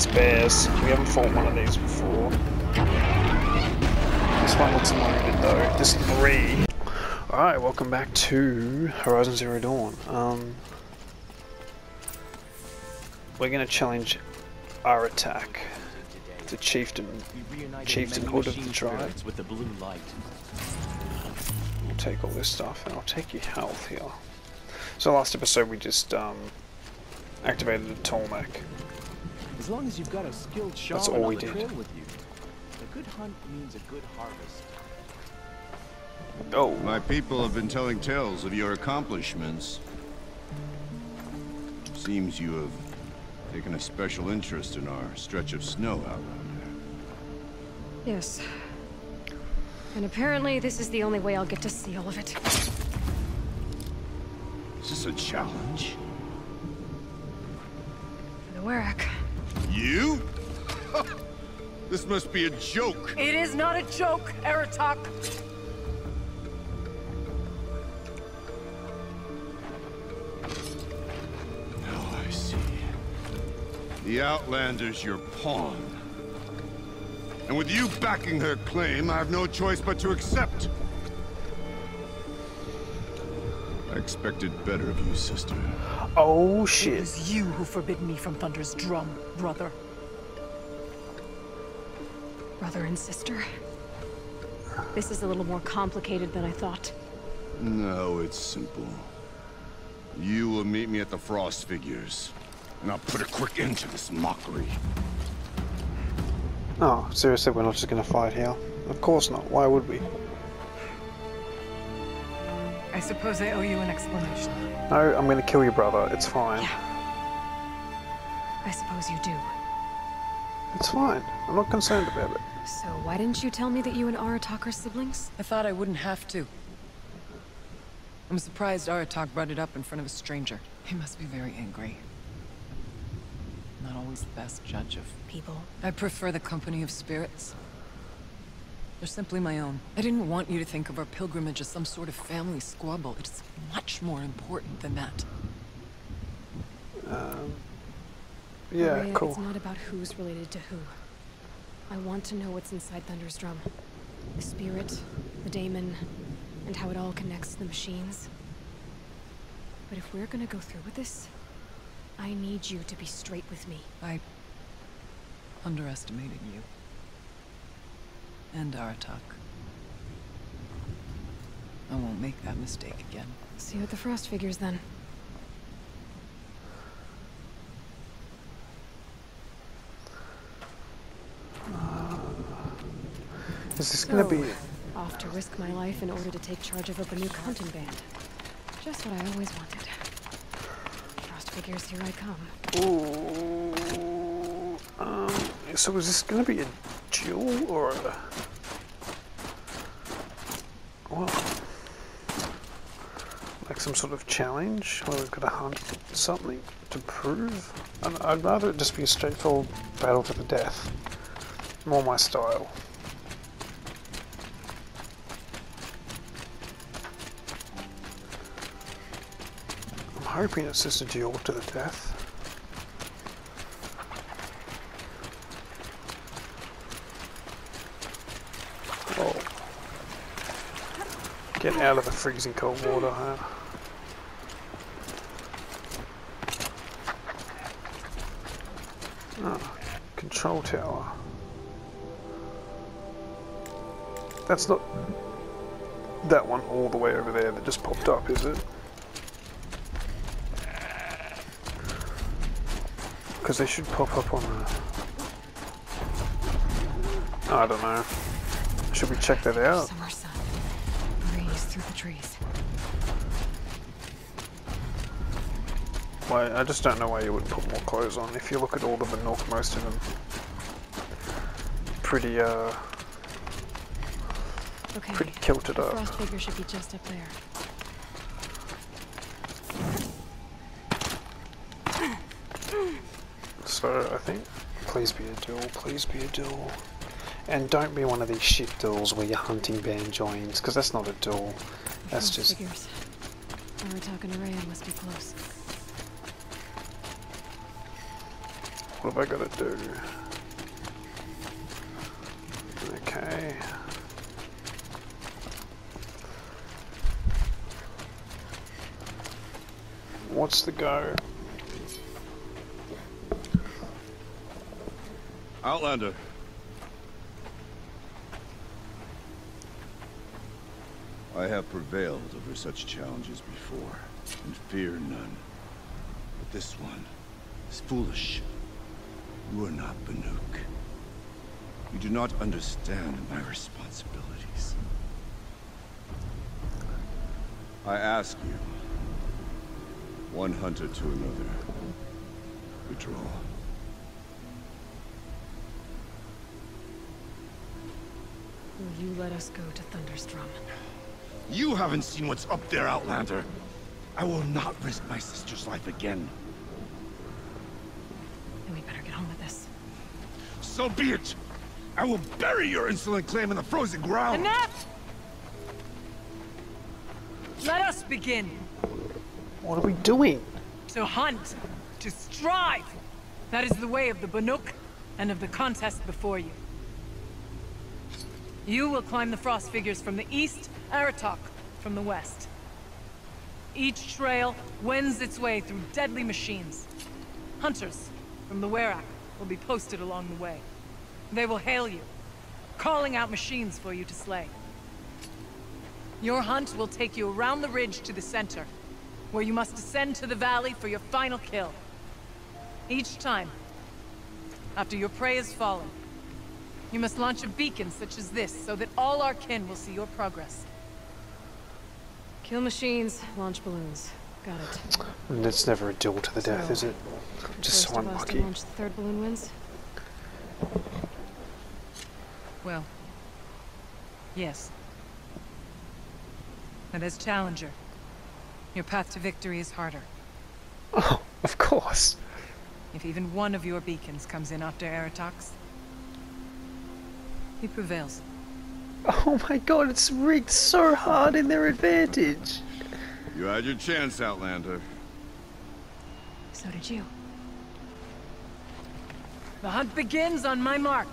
against bears. We haven't fought one of these before. This one looks loaded though. There's three. Alright, welcome back to Horizon Zero Dawn. Um, we're gonna challenge Aratak The Chieftain, Chieftain Hood of the tribe. With the blue light. I'll take all this stuff and I'll take your health here. So last episode we just um, activated the Tallneck. As long as you've got a skilled shaman That's all we did. with you. A good hunt means a good harvest. Oh, My people have been telling tales of your accomplishments. Seems you have taken a special interest in our stretch of snow out around Yes. And apparently this is the only way I'll get to see all of it. Is this a challenge? For the Werak. You? this must be a joke. It is not a joke, Aratak! Now I see. The Outlander's your pawn. And with you backing her claim, I have no choice but to accept. I expected better of you, sister. Oh shit. It was you who forbid me from Thunder's drum, brother. Brother and sister. This is a little more complicated than I thought. No, it's simple. You will meet me at the Frost Figures, and I'll put a quick end to this mockery. Oh, seriously, we're not just gonna fight here? Of course not. Why would we? I suppose I owe you an explanation. No, I'm gonna kill your brother. It's fine. Yeah. I suppose you do. It's fine. I'm not concerned about it. So why didn't you tell me that you and Aratak are siblings? I thought I wouldn't have to. I'm surprised Aratak brought it up in front of a stranger. He must be very angry. Not always the best judge of... People. I prefer the company of spirits. They're simply my own. I didn't want you to think of our pilgrimage as some sort of family squabble. It's much more important than that. Um, yeah, Maria, cool. It's not about who's related to who. I want to know what's inside Thunder's drum. The spirit, the daemon, and how it all connects to the machines. But if we're gonna go through with this, I need you to be straight with me. I underestimated you. And Aratak. I won't make that mistake again. See you at the Frost figures then. Is this gonna be? Off to risk my life in order to take charge of a new hunting band. Just what I always wanted. Frost figures, here I come. Ooh. Um. So is this gonna be a duel or a? Well, like some sort of challenge where we've got to hunt something to prove. I'd, I'd rather it just be a straightforward battle to the death. More my style. I'm hoping it's just a duel to the death. Oh. Get out of the freezing cold water, huh? Oh, control tower. That's not that one all the way over there that just popped up, is it? Because they should pop up on the... I don't know. Should we check that out? Trees. Why, I just don't know why you would put more clothes on. If you look at all the Banuk, most of them pretty, uh, Okay. pretty kilted the up. frost figure should be just up there. So I think, please be a duel, please be a duel. And don't be one of these shit duels where your hunting band joins, because that's not a duel. That's Frost just, figures. Aratak and Ourea must be close. What have I got to do? Okay. What's the go? Outlander. I have prevailed over such challenges before, and fear none. But this one is foolish. You are not Banuk. You do not understand my responsibilities. I ask you, one hunter to another, withdraw. Will you let us go to Thunder's Drum? You haven't seen what's up there, Outlander. I will not risk my sister's life again. Then we better get on with this. So be it! I will bury your insolent claim in the frozen ground! Enough! Let us begin. What are we doing? To hunt. To strive. That is the way of the Banuk and of the contest before you. You will climb the frost figures from the east, Aratak from the west. Each trail wends its way through deadly machines. Hunters from the Werak will be posted along the way. They will hail you, calling out machines for you to slay. Your hunt will take you around the ridge to the center, where you must descend to the valley for your final kill. Each time, after your prey has fallen, you must launch a beacon such as this so that all our kin will see your progress. Kill machines, launch balloons. Got it. And it's never a duel to the death, So, is it? Just First so of unlucky. launch the third balloon wins. Well, yes. But as Challenger, your path to victory is harder. Oh, of course. If even one of your beacons comes in after Aratak's, he prevails. Oh my god, it's rigged so hard in their advantage. You had your chance, Outlander. So did you. The hunt begins on my mark.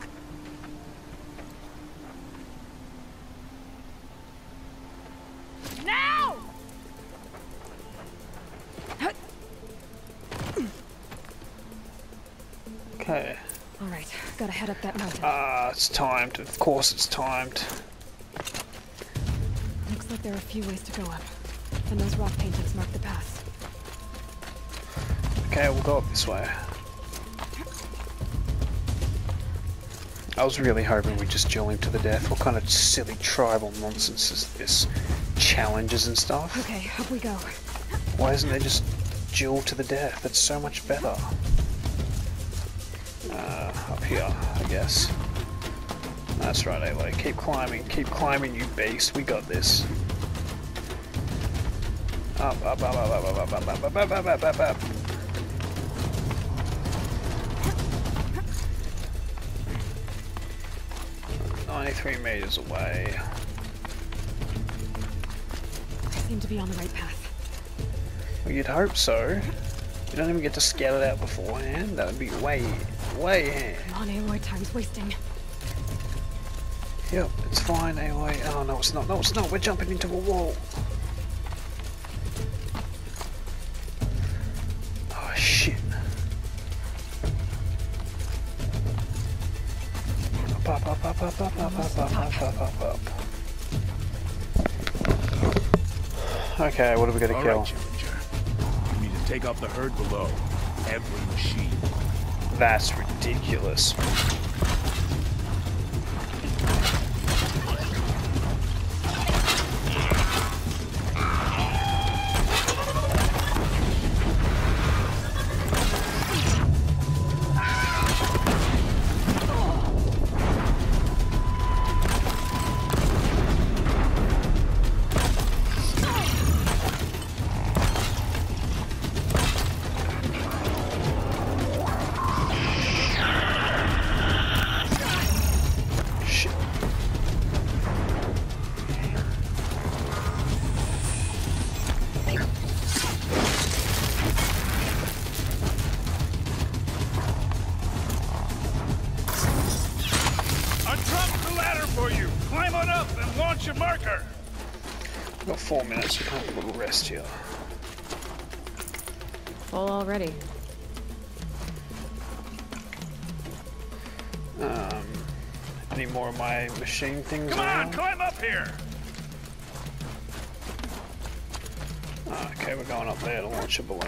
Head up that mountain. Ah, it's timed. Of course it's timed. Looks like there are a few ways to go up. And those rock paintings mark the path. Okay, we'll go up this way. I was really hoping we'd just duel him to the death. What kind of silly tribal nonsense is this? Challenges and stuff? Okay, up we go. Why isn't there just duel to the death? That's so much better. Uh, up here, I guess. That's right, Aloy. Keep climbing, keep climbing, you beast. We got this. Up, up, up, up, up, up, up, up, up, up, up, up, up, up. Ninety-three meters away. I seem to be on the right path. Well, you'd hope so. You don't even get to scout it out beforehand. That would be way, way hand. Come on, Aloy, time's wasting. Yep, it's fine, Aloy. Oh, no, it's not. No, it's not. We're jumping into a wall. Oh, shit. Up, up, up, up, up, up, up, up, up, up, up, up, up. Okay, what are we gonna All kill? right, Challenger. You need to take off the herd below. Every machine. That's ridiculous ridiculous. Can have a little here. Full already. Um, any more of my machine things Come on, around? climb up here. Ah, okay, we're going up there to launch a balloon.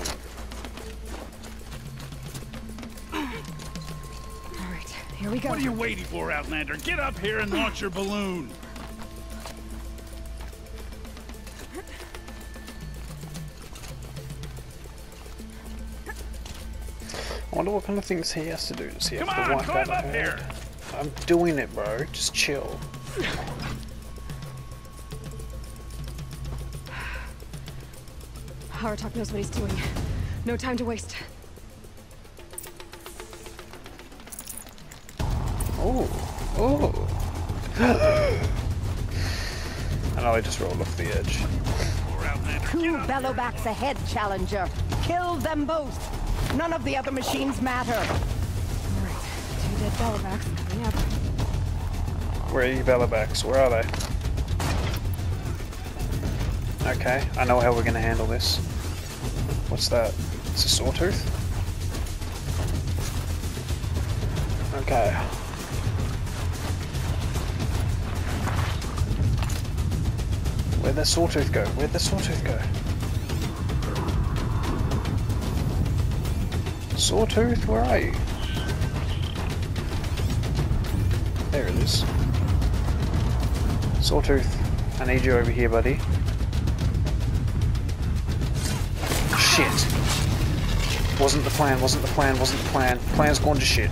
Alright, here we go. What are you waiting for, Outlander? Get up here and launch your balloon. I wonder what kind of things he has to do. Does he have Come to on, wipe climb out up here. I'm doing it, bro. Just chill. Aratak knows what he's doing. No time to waste. Oh, oh. and know I just rolled off the edge. Two Get up. Bellowbacks ahead, Challenger. Kill them both. None of the other machines matter. Alright, two dead. Where are you, Bellowbacks? Where are they? Okay, I know how we're gonna handle this. What's that? It's a sawtooth? Okay. Where'd the sawtooth go? Where'd the sawtooth go? Sawtooth, where are you? There it is. Sawtooth, I need you over here, buddy. Shit. Wasn't the plan, wasn't the plan, wasn't the plan. Plan's gone to shit.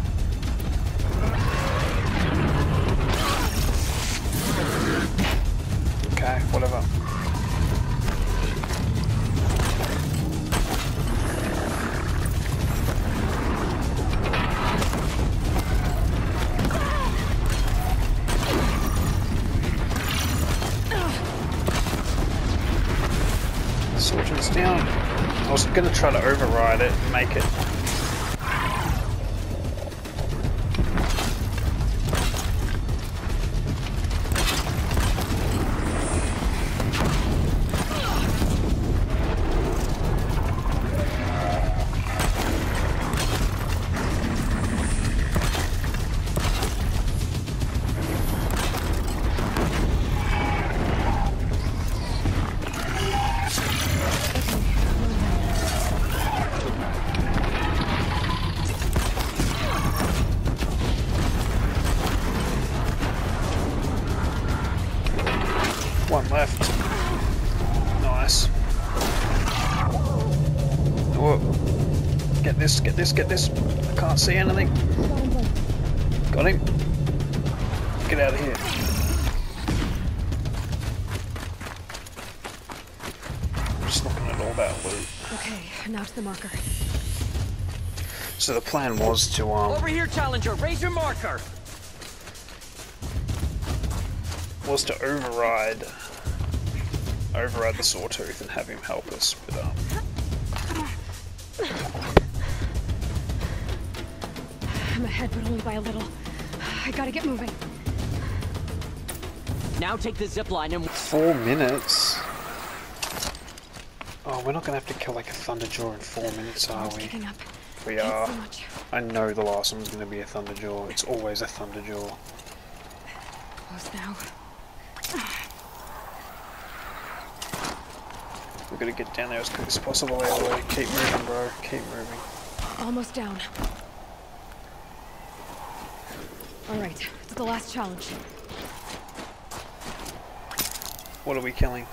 Gonna try to override it and make it. So the plan was to um Over here, Challenger. Raise your marker. was to override override the sawtooth and have him help us but um I'm ahead, but only by a little. I gotta get moving. Now take the zip line and four minutes oh we're not gonna have to kill like a thunderjaw in four minutes are we kicking up. We are much. I know the last one's gonna be a thunderjaw it's always a thunderjaw Close now. we're gonna get down there as quick as possible anyway keep moving bro keep moving Almost down. Alright, it's the last challenge. what are we killing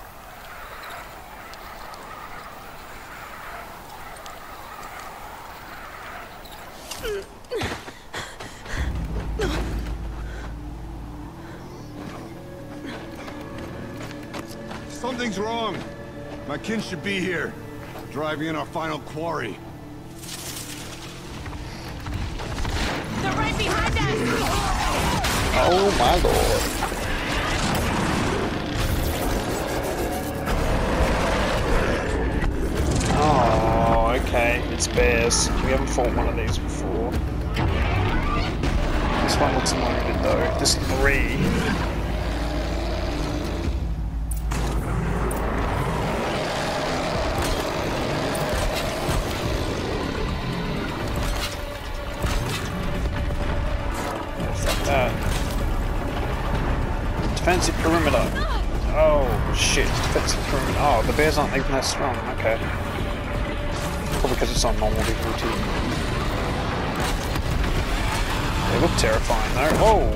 Something's wrong. My kin should be here. Driving in our final quarry. They're right behind us! oh my lord Oh, okay, it's bears. We haven't fought one of these before. This one looks loaded though. There's three. Perimeter. Oh, the bears aren't even that strong. Okay. Probably because it's on normal difficulty. They look terrifying though. Whoa!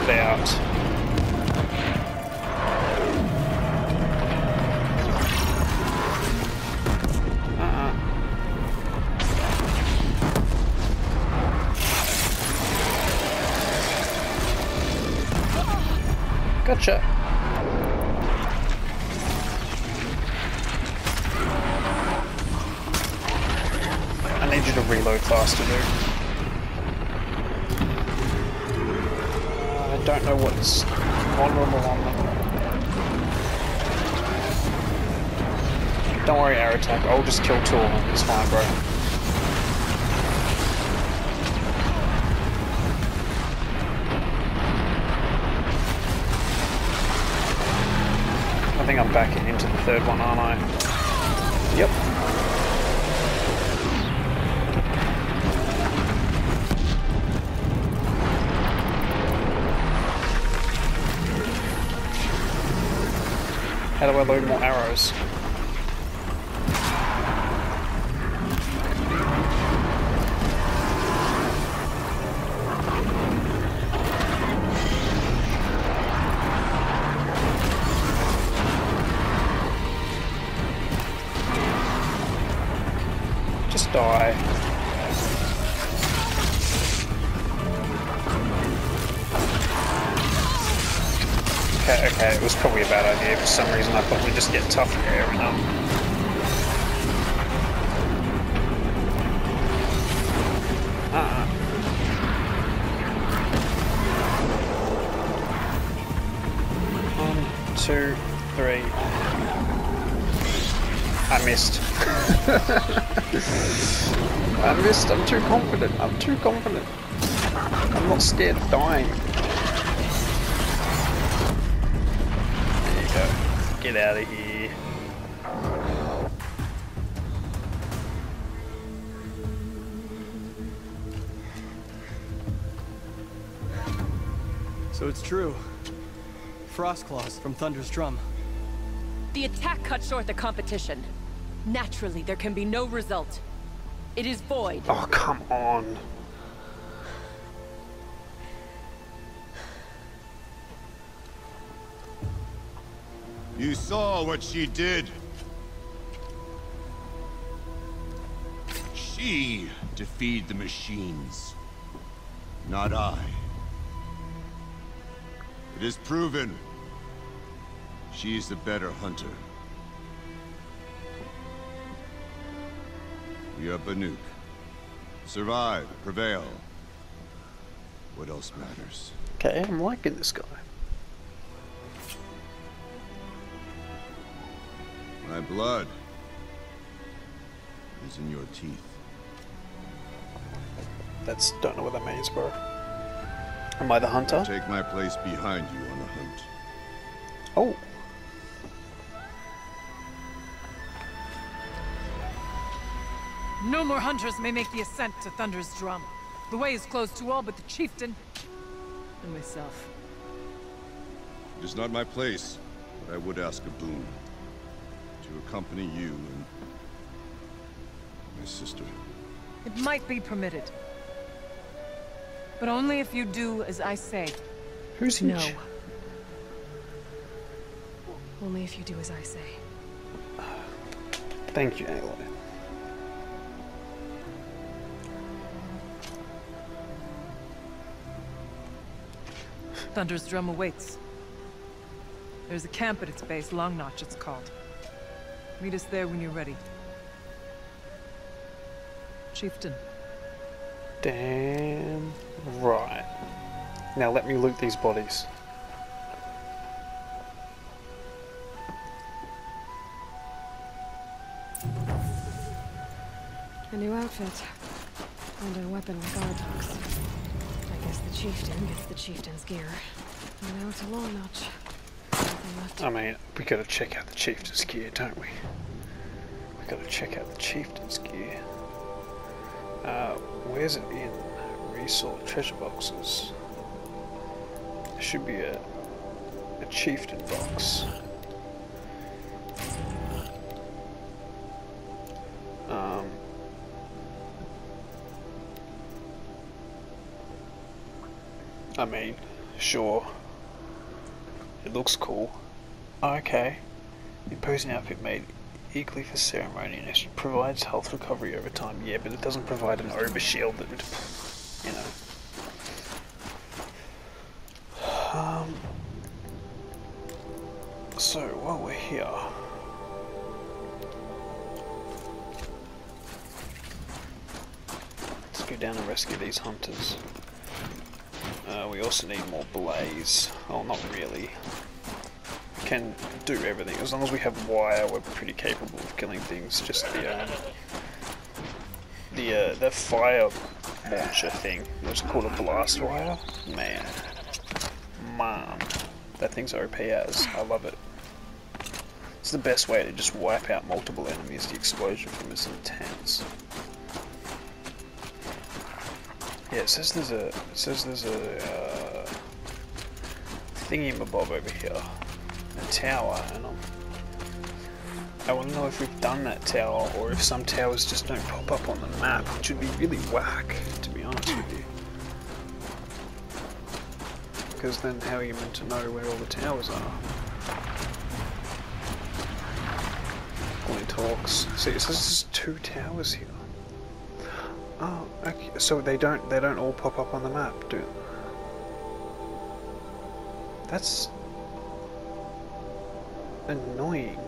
Put out. Kill two of them. It's fine, bro. I think I'm backing into the third one, aren't I? Yep. How do I load more arrows? Some reason, I thought we'd just get. Uh-uh. Out of here. So it's true. Frostclaws from Thunder's Drum. The attack cut short the competition. Naturally, there can be no result. It is void. Oh, come on. You saw what she did. She defeated the machines. Not I. It is proven. She is the better hunter. We are Banuk. Survive, prevail. What else matters? Okay, I'm liking this guy. My blood is in your teeth. That's don't know what that means, bro. Am I the hunter? Take my place behind you on the hunt. Oh. No more hunters may make the ascent to Thunder's Drum. The way is closed to all but the chieftain and myself. It is not my place, but I would ask a boon. To accompany you and my sister. It might be permitted. But only if you do as I say. Who's he? No. Only if you do as I say. Thank you, Aloy. Thunder's Drum awaits. There's a camp at its base, Long Notch it's called. Meet us there when you're ready. Chieftain. Damn right. Now let me loot these bodies. A new outfit. And a weapon like Aratak's. I guess the chieftain gets the chieftain's gear. And now a Long Notch. I mean, we gotta check out the chieftain's gear, don't we? We gotta check out the chieftain's gear. Where's it in? Resource treasure boxes. There should be a a chieftain box. Um, I mean, sure. It looks cool. Okay. The imposing outfit made equally for ceremony and it provides health recovery over time. Yeah, but it doesn't provide an overshield that would, you know. Um, so, while we're here... Let's go down and rescue these hunters. Uh, we also need more blaze. Oh, not really. We can do everything. As long as we have wire, we're pretty capable of killing things. Just the, um, the, uh, the fire launcher thing. It called? A blast wire? Man. Man. That thing's OP as. I love it. It's the best way to just wipe out multiple enemies. The explosion from is intense. Yeah, it says there's a it says there's a uh, thingy mabob over here, a tower, and I'm, I want to know if we've done that tower or if some towers just don't pop up on the map, which would be really whack, to be honest with you. Because then how are you meant to know where all the towers are? Only talks. See, it says there's two towers here. Oh, okay. So they don't they don't all pop up on the map, do? That's annoying.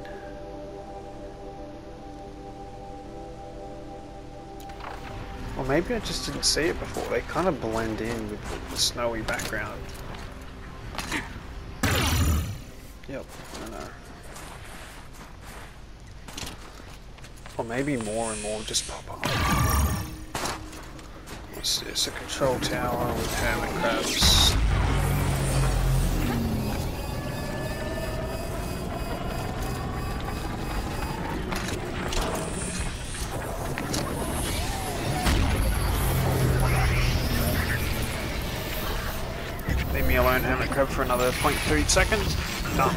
Or maybe I just didn't see it before. They kind of blend in with the, the snowy background. Yep, I know. Or maybe more and more just pop up. What's this? A control tower with hermit crabs. Leave me alone, hermit crab, for another 0.3 seconds. Done.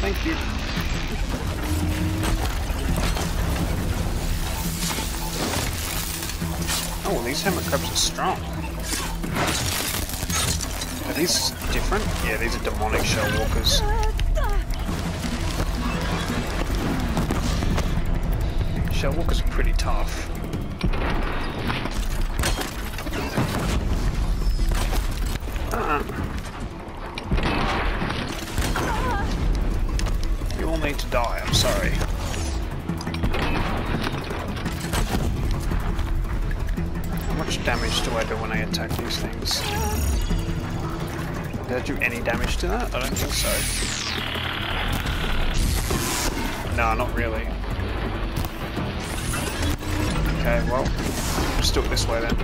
Thank you. Oh, these hermit crabs are strong. Are these different? Yeah, these are demonic shell walkers. Shell walkers are pretty tough. Uh-uh. You all need to die, I'm sorry. Damage do I do when I attack these things? Did I do any damage to that? I don't think so. No, not really. Okay, well, it this way then.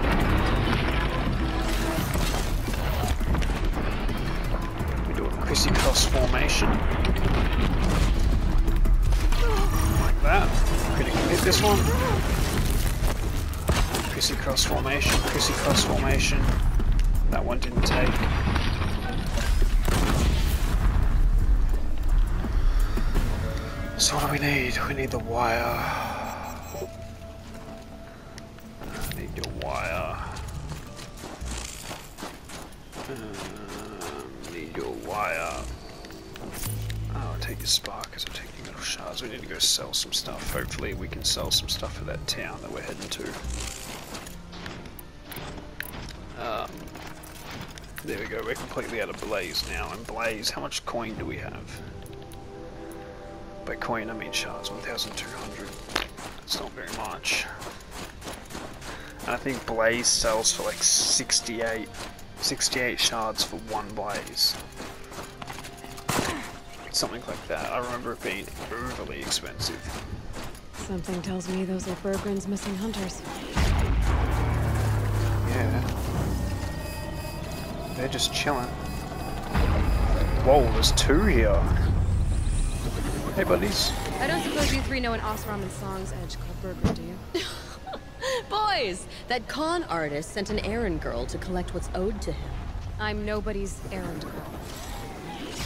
We do a crisscross formation. Like that. Critically hit this one. Crisscross formation, crisscross formation. That one didn't take. So what do we need? We need the wire. I need your wire. Um, need your wire. Oh, I'll take your spark as I'm taking metal shards. We need to go sell some stuff. Hopefully we can sell some stuff for that town that we're heading there we go, we're completely out of Blaze now. And Blaze, how much coin do we have? By coin I mean shards, 1,200. That's not very much. And I think Blaze sells for like 68, 68 shards for one Blaze. Something like that. I remember it being overly expensive. Something tells me those are Bergren's missing hunters. They're just chilling. Whoa, there's two here. Hey, buddies. I don't suppose you three know an Oseram and Song's edge called Burger, do you? Boys, That con artist sent an errand girl to collect what's owed to him. I'm nobody's errand girl.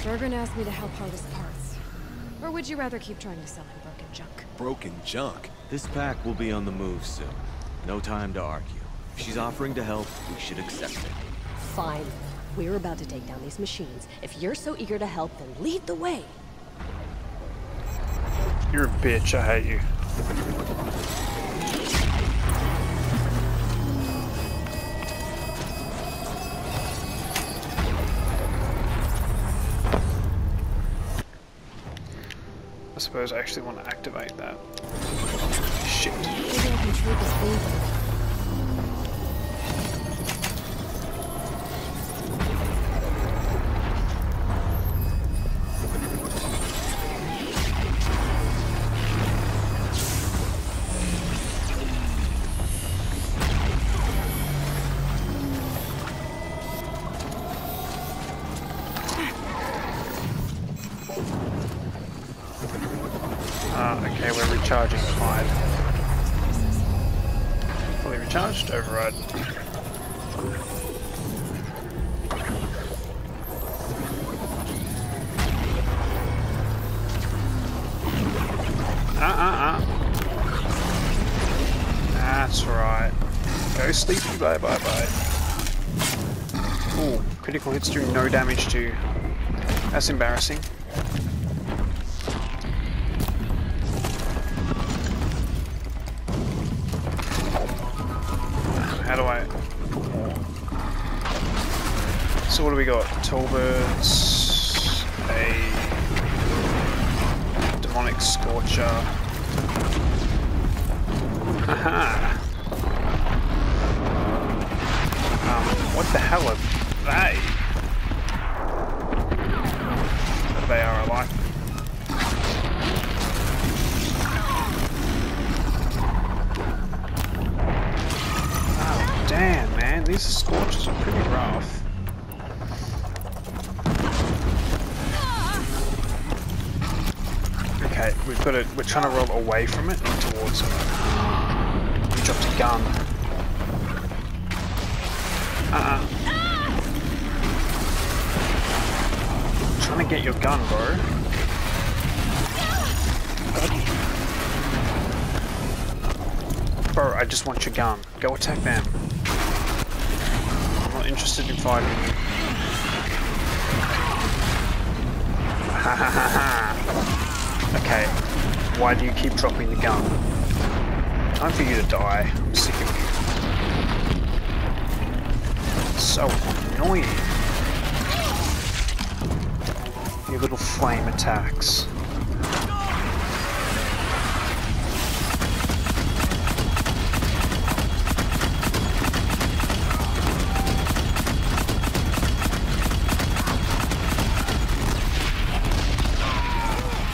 Bergren asked me to help harvest parts. Or would you rather keep trying to sell him broken junk? Broken junk? This pack will be on the move soon. No time to argue. If she's offering to help, we should accept it. Fine. We're about to take down these machines. If you're so eager to help, then lead the way. You're a bitch, I hate you. I suppose I actually want to activate that. Shit. Hits do no damage to. That's embarrassing. How do I put more? So what do we got? Tallbirds, a demonic scorcher. Haha. um, what the hell are they? What they are, I like. Oh, damn, man. These scorches are pretty rough. Okay, we've got it. We're trying to roll away from it, not towards it. You dropped a gun. Get your gun, bro. Bro, I just want your gun. Go attack them. I'm not interested in fighting you. Ha ha ha ha. Okay. Why do you keep dropping the gun? Time for you to die. I'm sick of you. So annoying. Your little flame attacks.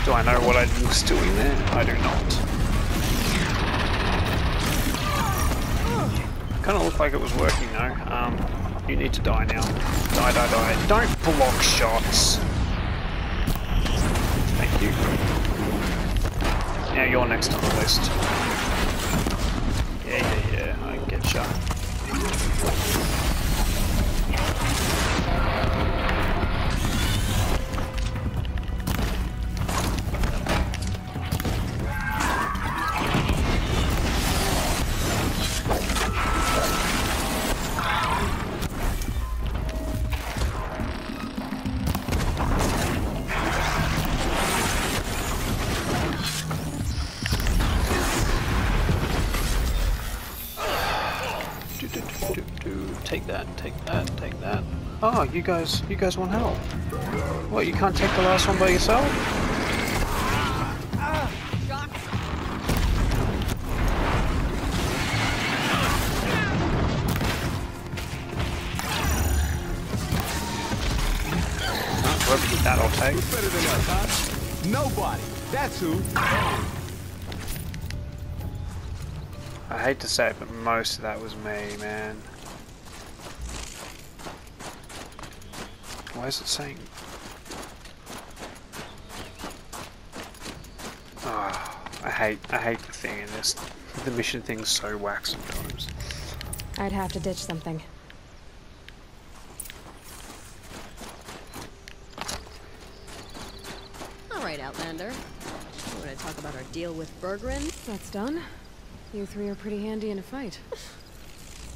Do I know what I was doing there? I do not. Kind of looked like it was working though. Um, you need to die now. Die, die, die. Don't block shots. You. Now you're next on the list. Yeah, yeah, yeah. I get ya. You guys, you guys want help? What, you can't take the last one by yourself? Whoever did that, I'll take. Better than us, huh? Nobody. That's who. I hate to say it, but most of that was me, man. Why is it saying? Ah, I hate, I hate the thing in this The mission thing's so whack sometimes. I'd have to ditch something. All right, Outlander. You want to talk about our deal with Bergren? That's done. You three are pretty handy in a fight.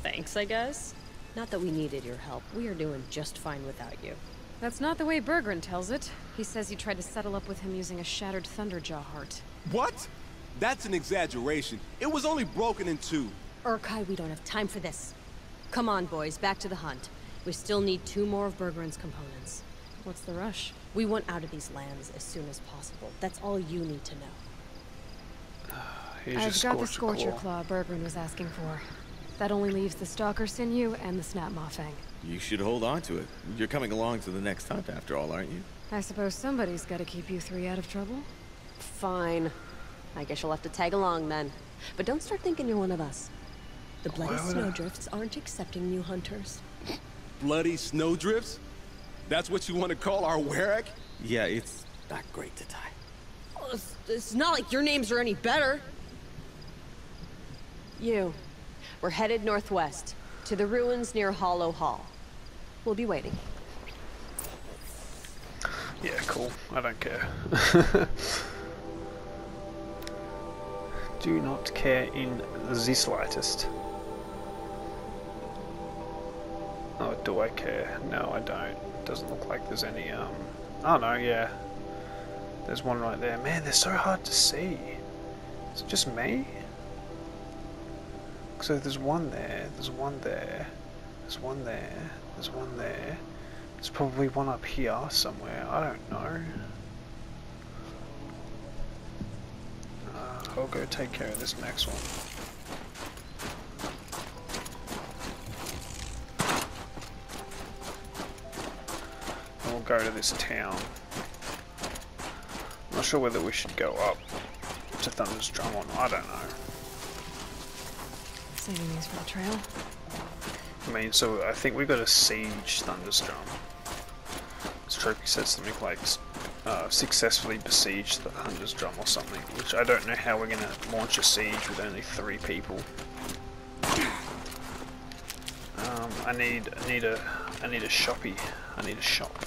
Thanks, I guess. Not that we needed your help. We are doing just fine without you. That's not the way Bergren tells it. He says you tried to settle up with him using a shattered Thunderjaw heart. What? That's an exaggeration. It was only broken in two. Urkai, we don't have time for this. Come on, boys, back to the hunt. We still need two more of Bergren's components. What's the rush? We want out of these lands as soon as possible. That's all you need to know. Here's I've got the Scorcher Scorcher Claw. Claw Bergren was asking for. That only leaves the Stalker Sinew and the Snap Fang. You should hold on to it. You're coming along to the next hunt after all, aren't you? I suppose somebody's gotta keep you three out of trouble. Fine. I guess you'll have to tag along then. But don't start thinking you're one of us. The Bloody Why would I- Snowdrifts aren't accepting new hunters. Bloody snowdrifts? That's what you want to call our Werak? Yeah, it's not great to die. Well, it's, it's not like your names are any better. You. We're headed northwest, to the ruins near Hollow Hall. We'll be waiting. Yeah, cool. I don't care. Do not care in the slightest. Oh, do I care? No, I don't. Doesn't look like there's any, um... Oh, no, yeah. There's one right there. Man, they're so hard to see. Is it just me? So there's one there, there's one there, there's one there, there's one there. There's probably one up here somewhere. I don't know. Uh, I'll go take care of this next one. And we'll go to this town. I'm not sure whether we should go up to Thunder's Drum or not. I don't know. Saving these for the trail. I mean, so I think we got a siege Thunder's Drum. This trophy says something like uh, successfully besieged the Thunder's Drum or something, which I don't know how we're gonna launch a siege with only three people. Um, I need, I need a, I need a shoppy. I need a shop.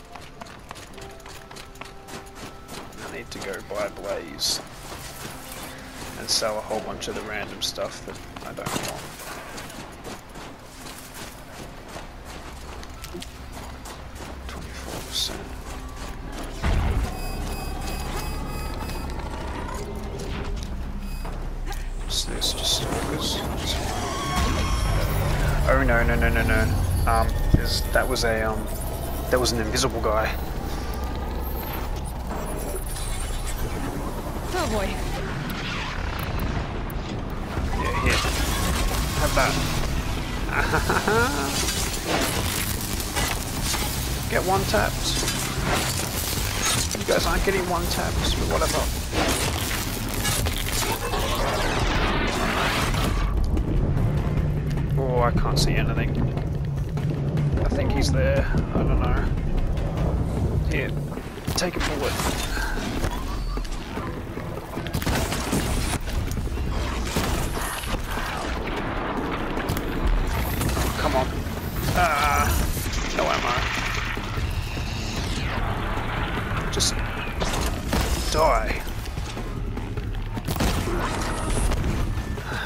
I need to go buy Blaze and sell a whole bunch of the random stuff that I don't. Twenty-four this? Oh no no no no no! Um, is that was a um, that was an invisible guy. Oh boy. Yeah, here. Have that. Get one tapped. You guys aren't getting one tapped, but whatever. Oh, I can't see anything. I think he's there. I don't know. Here, take a bullet.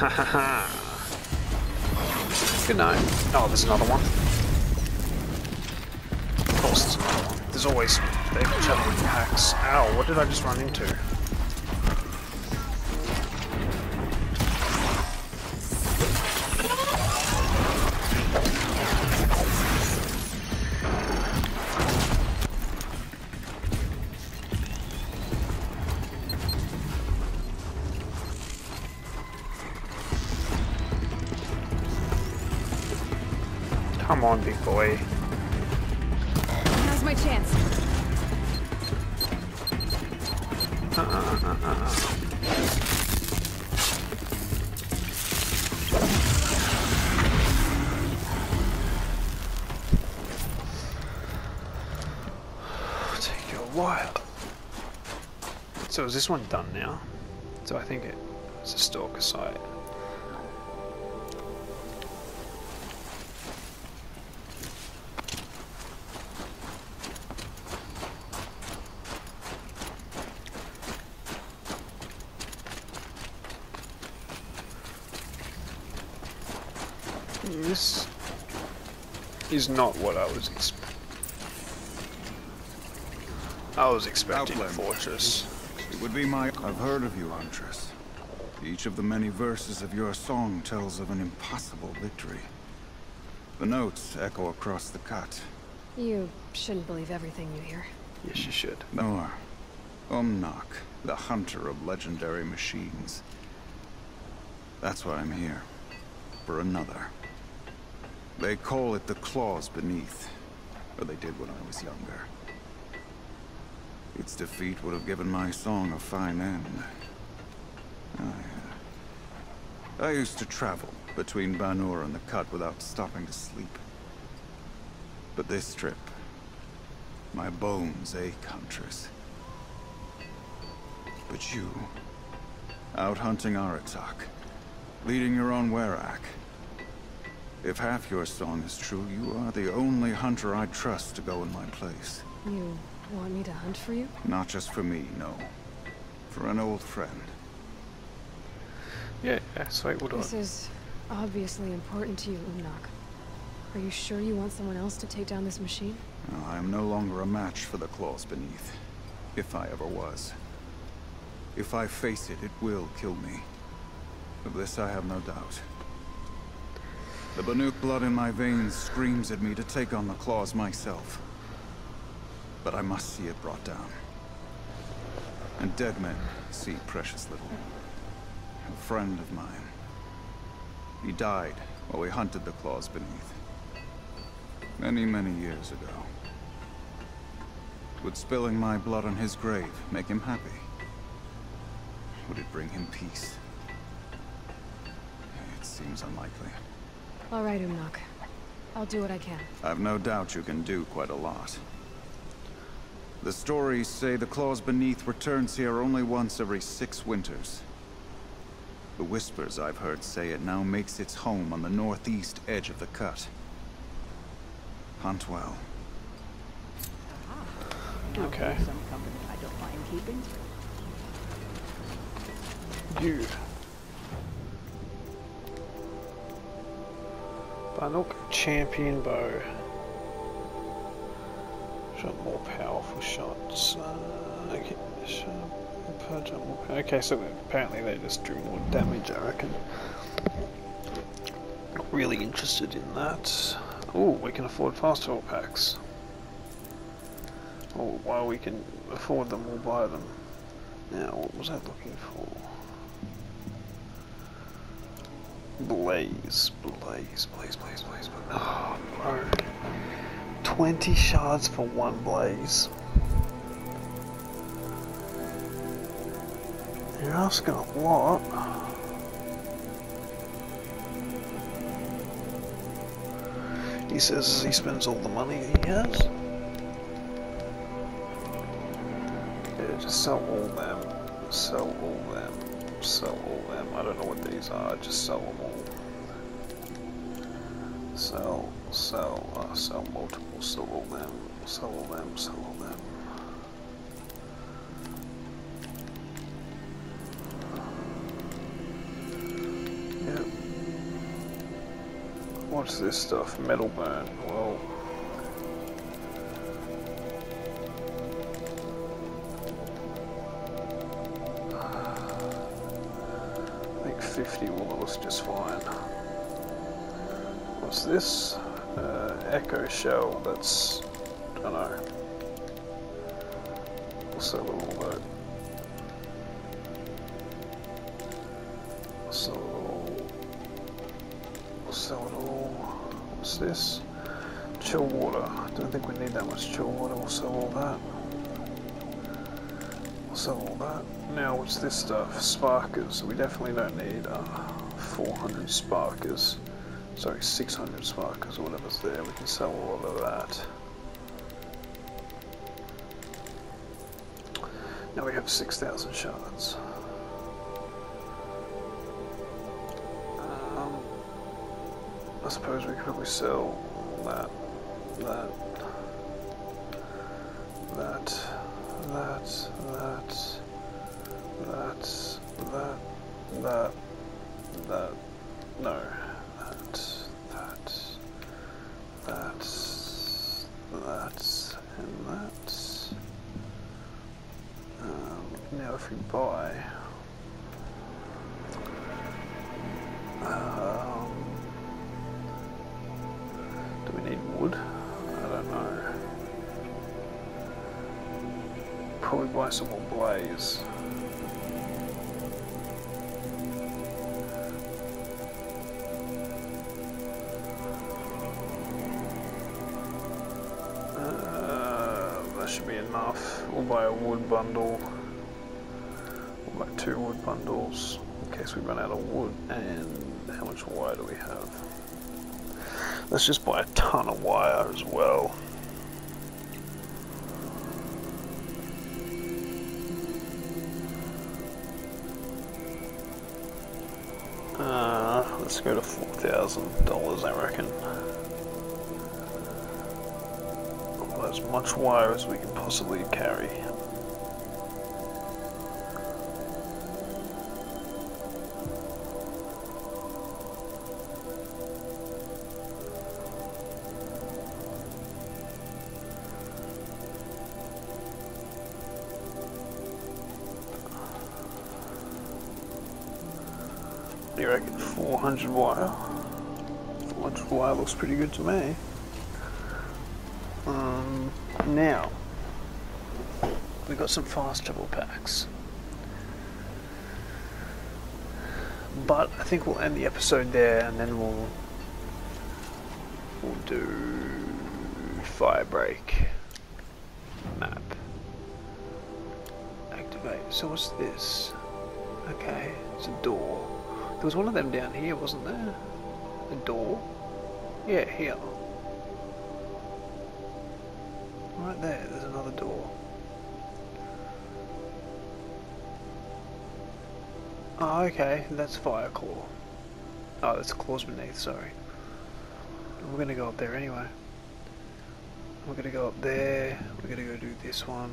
Good night. Oh, there's another one. Of course there's another one. There's always they in packs. Ow, what did I just run into? was this one done now? So I think it was a stalker site. This is not what I was expecting. I was expecting a fortress. It would be my... I've heard of you, Huntress. Each of the many verses of your song tells of an impossible victory. The notes echo across the cut. You shouldn't believe everything you hear. Yes, you should. Nor Umnak, the hunter of legendary machines. That's why I'm here. For another. They call it the Claws Beneath. Or they did when I was younger. Its defeat would have given my song a fine end. I, uh, I used to travel between Banur and the Cut without stopping to sleep. But this trip, my bones ache, Huntress. But you, out hunting Aratak, leading your own Werak. If half your song is true, you are the only hunter I trust to go in my place. You want me to hunt for you? Not just for me, no. For an old friend. Yeah, yeah, sweet, we'll do This it. is obviously important to you, Umnak. Are you sure you want someone else to take down this machine? No, I am no longer a match for the claws beneath. If I ever was. If I face it, it will kill me. Of this I have no doubt. The Banuk blood in my veins screams at me to take on the claws myself. But I must see it brought down. And dead men see precious little. A friend of mine. He died while we hunted the claws beneath. Many, many years ago. Would spilling my blood on his grave make him happy? Would it bring him peace? It seems unlikely. All right, Umnak. I'll do what I can. I've no doubt you can do quite a lot. The stories say the claws beneath returns here only once every six winters. The whispers I've heard say it now makes its home on the northeast edge of the cut. Hunt well. Ah. Okay. Some company I don't mind keeping. You. Banuk champion bow. Shot more powerful shots. Uh, okay, shot jump more. Okay, so apparently they just do more damage, I reckon. Not really interested in that. Oh, we can afford fast travel packs. Oh, while we can afford them, we'll buy them. Now, what was I looking for? Blaze, blaze, blaze, blaze, blaze, blaze. Oh, bro. 20 shards for one blaze. You're asking a lot. He says he spends all the money he has. Yeah, just sell all them. Sell all them. Sell all them. I don't know what these are. Just sell them all. Sell, sell, uh, sell multiple. Sell them. Sell them. Sell them. Yep. What's this stuff? Metal burn. Well. I think 50 will just fine. What's this? Uh, echo shell, that's, I don't know. We'll sell it all though. We'll sell it all. We'll sell it all. What's this? Chill water. I don't think we need that much chill water. We'll sell all that. We'll sell all that. Now, what's this stuff? Sparkers. We definitely don't need uh, 400 sparkers. Sorry, 600 sparkers. because whatever's there, we can sell all of that. Now we have 6,000 shards. Um, I suppose we could probably sell that, that, that, that, that, that, that, that. Should be enough. We'll buy a wood bundle. We'll buy two wood bundles in case we run out of wood. And how much wire do we have? Let's just buy a ton of wire as well. Uh, let's go to four thousand dollars, I reckon. As much wire as we can possibly carry. You reckon 400 wire? 400 wire looks pretty good to me. Um, now, we some fast travel packs. But I think we'll end the episode there and then we'll we'll do Firebreak map. Activate. So what's this? Okay, it's a door. There was one of them down here, wasn't there? A door? Yeah, here. Right there, there's another door. Oh, okay, that's Fire Claw. Oh, that's Claws Beneath, sorry. We're gonna go up there anyway. We're gonna go up there, we're gonna go do this one.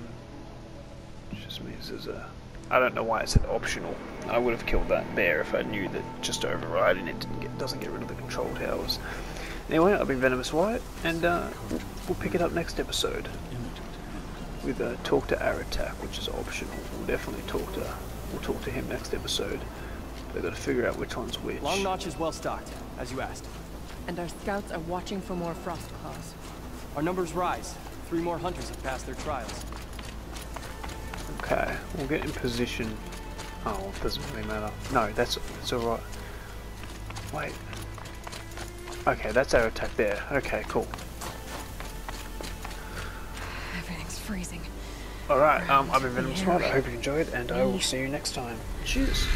Which just means there's a... I don't know why it said optional. I would have killed that bear if I knew that just overriding it get, doesn't get rid of the control towers. Anyway, I've been Venomous White, and uh, we'll, pick it up next episode with uh, Talk to Aratak, which is optional. We'll definitely talk to we'll talk to him next episode. We've got to figure out which one's which. Long Notch is well stocked, as you asked. And our scouts are watching for more frost claws. Our numbers rise. Three more hunters have passed their trials. Okay, we'll get in position. Oh, it doesn't really matter. No, that's that's all right. Wait. Okay, that's our attack there. Okay, cool. Everything's freezing. All right. Um, I've been Venomous White. I hope you enjoyed, and I will see you next time. Cheers.